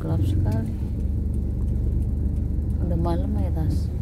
gelap sekali. Udah malam ya tas?